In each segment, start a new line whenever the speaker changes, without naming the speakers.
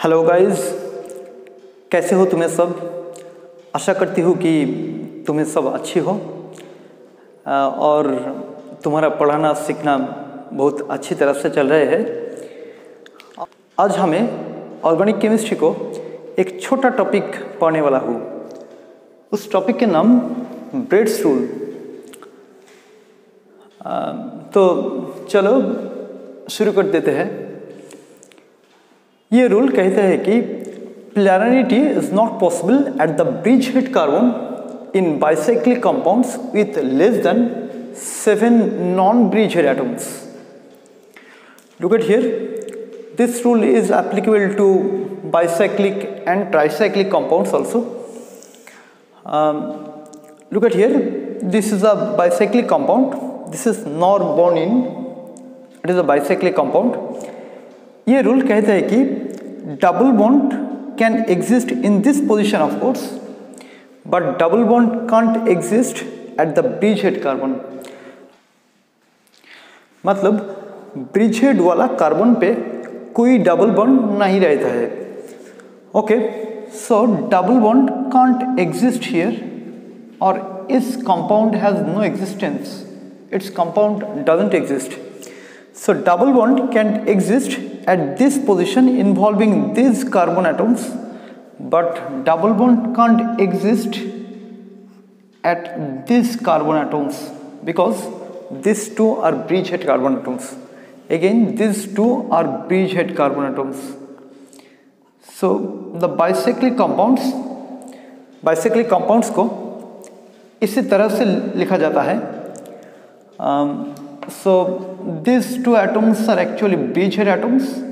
Hello guys कैसे हो तुम्हें सब? आशा करती हूँ कि तुम्हें सब अच्छी हो। और तुम्हारा पढ़ाना, सीखना बहुत अच्छी तरह से चल रहे है। आज हमें ऑर्गेनिक केमिस्ट्री को एक छोटा टॉपिक पढ़ने वाला हूँ। उस टॉपिक के नाम ब्रेड्स रूल तो चलो, शुरू कर देते हैं। ये रूल कहते हैं कि planarity is not possible at the bridge head carbon in bicyclic compounds with less than seven non bridge head atoms look at here this rule is applicable to bicyclic and tricyclic compounds also look at here this is a bicyclic compound this is norbornene it is a bicyclic compound ये rule कहते हैं कि double bond can exist in this position, of course, but double bond can't exist at the bridge head carbon मतलब bridge head वाला carbon पे कोई double bond नहीं रहता है। Okay so double bond can't exist here और इस compound has no existence it's compound doesn't exist so double bond can't exist at this position involving these carbon atoms but double bond can't exist at these carbon atoms because these two are bridgehead carbon atoms. Again these two are bridgehead carbon atoms. So the bicyclic compounds bicyclic compounds को इसी तरह से लिखा जाता है um, so these two atoms are actually bridgehead atoms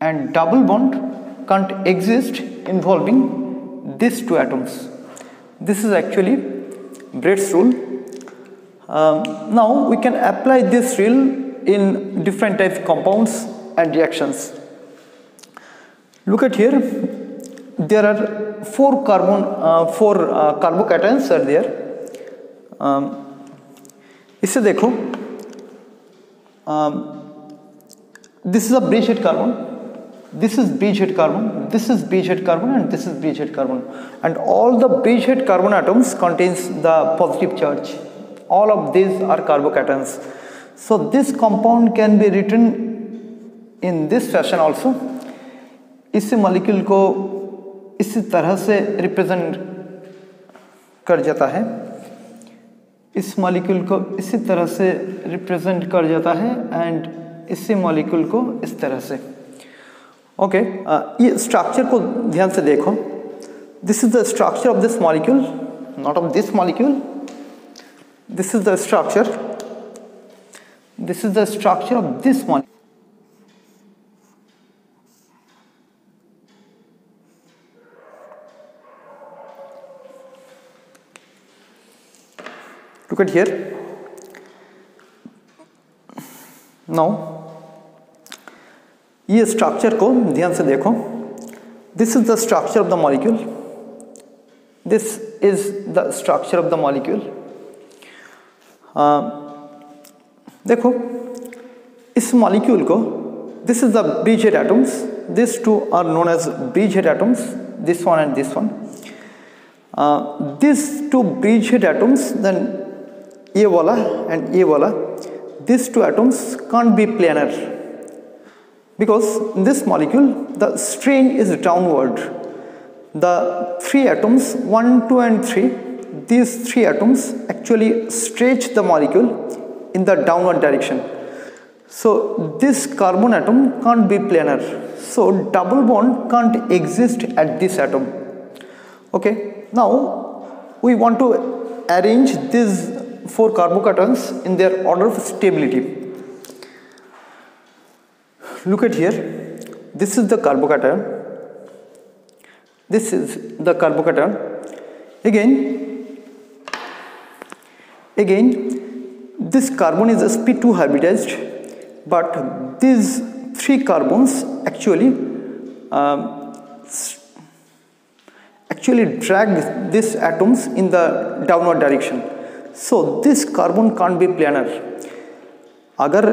and double bond can't exist involving these two atoms. This is actually Bredt's rule. Um, now we can apply this rule in different types of compounds and reactions. Look at here. There are four carbon uh, four uh, carbocations are there. Um, इससे देखो this is a bridge head carbon this is bridge head carbon this is bridge head carbon and this is bridge head carbon and all the bridge head carbon atoms contains the positive charge all of this are carbocations so this compound can be written in this fashion also इस molecule को इसी तरह से represent कर जाता है। इस molecule को इसी तरह से रिप्रेजेंट कर जाता है एंड इसी मॉलिक्यूल को इस तरह से। ओके okay, ये स्ट्रक्चर को ध्यान से देखो। This is the structure of this molecule not of this molecule this is the structure this is the structure of this molecule look at here? Now ये स्ट्रक्चर को ध्यान से देखो. This is the structure of the molecule this is the structure of the molecule देखो, इस molecule को this is the bridge head atoms this two are known as bridge head atoms this one and this one this two bridge head atoms then a wala and a wala these two atoms can't be planar. Because in this molecule the strain is downward. The three atoms 1 2 and 3 these three atoms actually stretch the molecule in the downward direction. So this carbon atom can't be planar. So double bond can't exist at this atom. Okay now we want to arrange these four carbocations in their order of stability. Look at here. This is the carbocation. This is the carbocation. Again, again, this carbon is a sp2 hybridized, but these three carbons actually um, actually drag these atoms in the downward direction. So this carbon can be planar अगर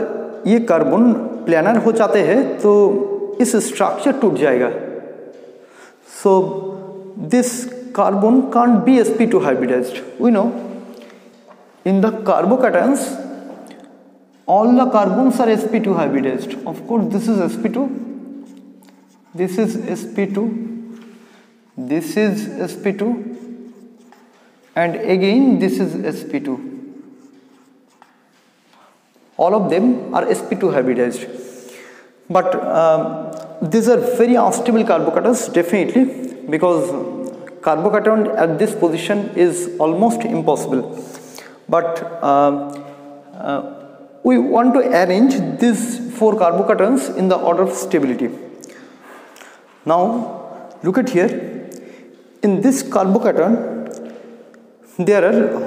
ये carbon planner हो जाते हैं तो इस structure टूट जाएगा। So this carbon can be S P two hybridise we know in the carbo carbocations all the carbon are S P two hybridise of course this is S P two this is S P two this is S P two and again this is sp2 all of them are sp2 hybridized. But um, these are very unstable carbocations definitely because carbocation at this position is almost impossible. But uh, uh, we want to arrange these four carbocations in the order of stability. Now look at here. In this carbocation there are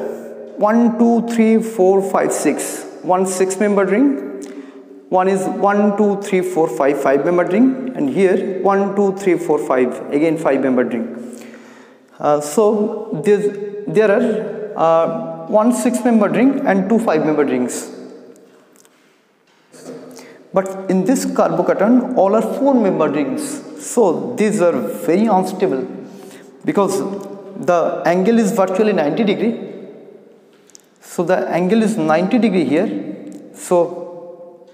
1 2 3 4 5 6 one six membered ring. One is 1 2 3 4 5 5 membered ring. And here 1 2 3 4 5 again 5 membered ring. Uh, so there are uh, one six membered ring and two five membered rings. But in this carbocation all are four membered rings. So these are very unstable because the angle is virtually 90 degree so the angle is 90 degree here. So,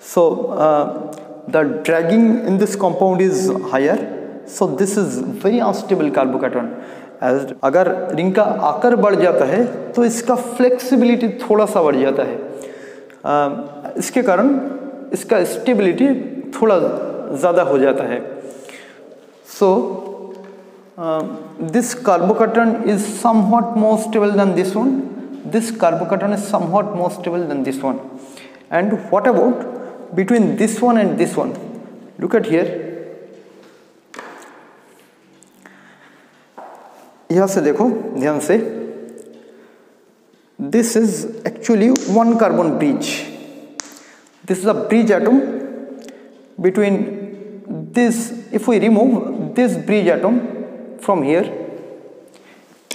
so uh, the dragging in this compound is higher. So this is very unstable carbocation. As अगर ring का आकार बढ़ जाता है तो इसका flexibility थोड़ा सा बढ़ जाता है uh, कारण इसका स्टेबिलिटी थोड़ा ज़्यादा हो जाता है सो so, uh, this carbocation is somewhat more stable than this one this carbocation is somewhat more stable than this one and what about between this one and this one look at here यहाँ से देखो ध्यान से this is actually one carbon bridge this is a bridge atom between this if we remove this bridge atom from here.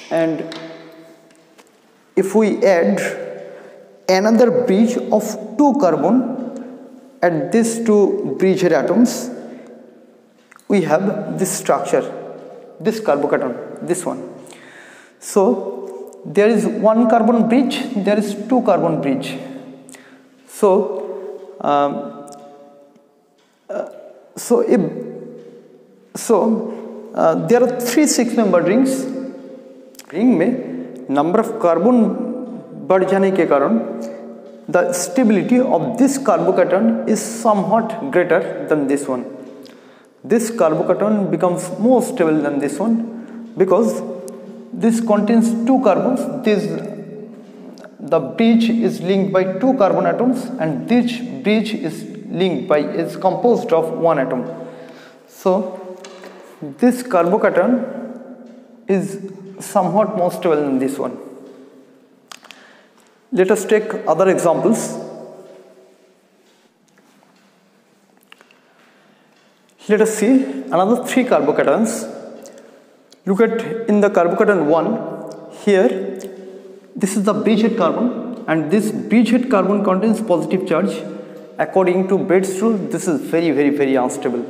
And if we add another bridge of two carbon at these two bridge atoms we have this structure this carbocation this one. So there is one carbon bridge there is two carbon bridge. So um, uh, so if so there are three six member rings ring में number of carbon बढ़ जाने के कारण the stability of this कार्बोकेटन is समहॉट greater than this one this carbocation becomes more stable than this one because this contains two carbons this the bridge is linked by two carbon atoms and this bridge is linked by is composed of one atom so this carbocation is somewhat more stable than this one. Let us take other examples. Let us see another three carbocations. Look at in the carbocation 1 here this is the bridgehead carbon and this bridgehead carbon contains positive charge according to Bredt's rule this is very very very unstable.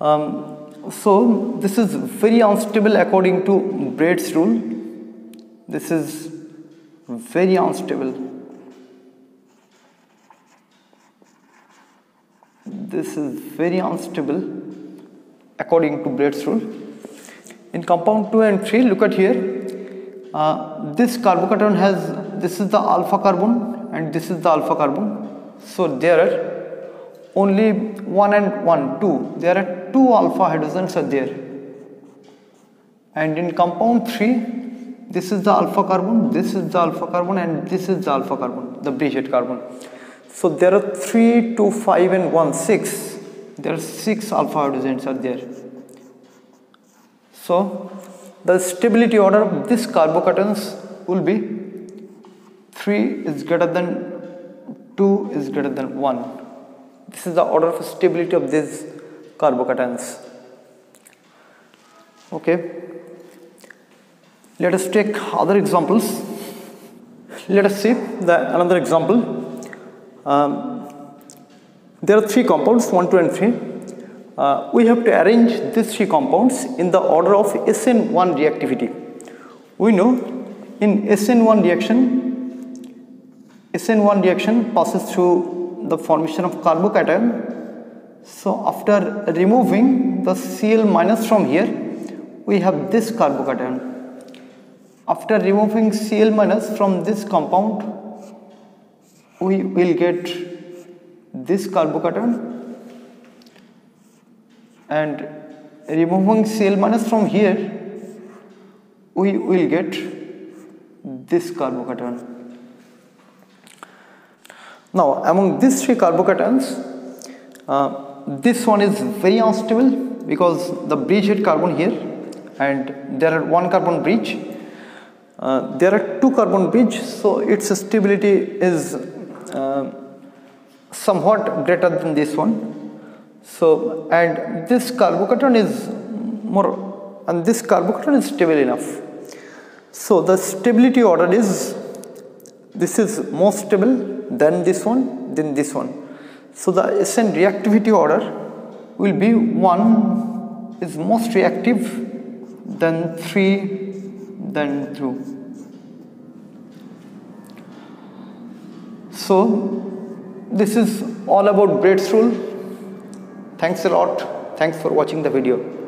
Um, so this is very unstable according to Bredt's rule. This is very unstable. This is very unstable according to Bredt's rule. In compound 2 and 3, look at here. Uh, this carbocation has, this is the alpha carbon and this is the alpha carbon. So there are only 1 and 1 2 there are two alpha hydrogens are there. And in compound 3 this is the alpha carbon this is the alpha carbon and this is the alpha carbon the bridgehead carbon. So there are 3 2 5 and 1 6 there are 6 alpha hydrogens are there. So the stability order of this carbocations will be 3 is greater than 2 is greater than 1 this is the order of stability of these carbocations. Okay. Let us take other examples. Let us see the another example. Um, there are three compounds 1 2 and 3 uh, we have to arrange these three compounds in the order of SN1 reactivity we know in SN1 reaction SN1 reaction passes through the formation of carbocation. So after removing the Cl minus from here we have this carbocation. After removing Cl minus from this compound we will get this carbocation. And removing Cl minus from here we will get this carbocation. Now among these three carbocations uh, this one is very unstable because the bridgehead carbon here and there are one carbon bridge. Uh, there are two carbon bridge so its stability is uh, somewhat greater than this one. So and this carbocation is more and this carbocation is stable enough. So the stability order is this is more stable than this one than this one. So the SN reactivity order will be 1 is most reactive then 3 then 2 so this is all about Bredt's rule. Thanks a lot. Thanks for watching the video